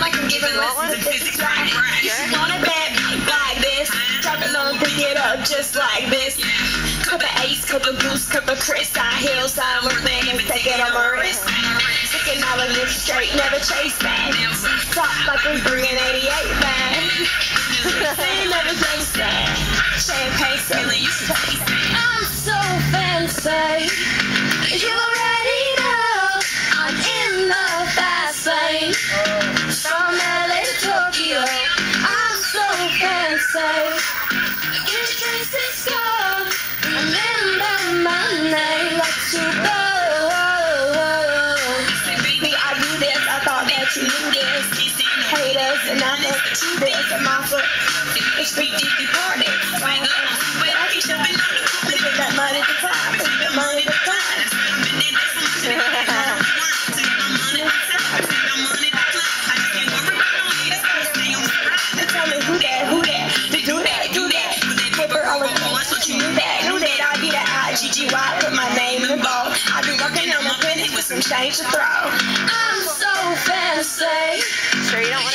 like I'm giving lessons in physics. Right? You want a bad like this? Drop it low, pick it up just like this. Cup of ace, cup of goose, cup of Cris. I heal with and take it on my wrist. Looking all of this straight, never chase that. And I know you this. And my foot, it's big deep party. Swing up, but I keep jumping on the coop. Put that money to climb, put that money to me to in on some change to throw. I'm so fancy. Sure you don't want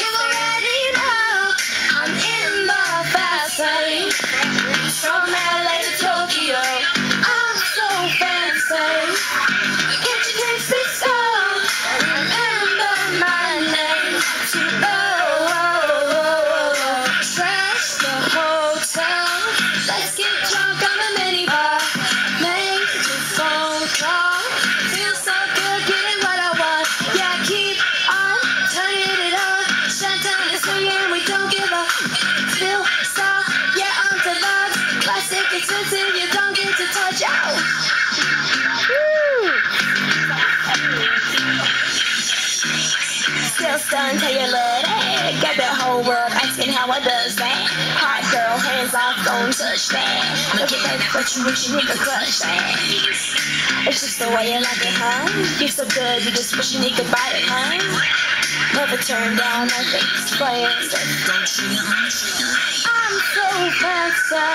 You don't get to touch out. Still stunned till you love that. Got the whole world asking how I does that. Don't touch that. Look at that, but you wish you nigga clutch that. It's just the way you like it, huh? You're so good, you just wish you nigga bite it, huh? Never turn down no face players. I'm so fancy.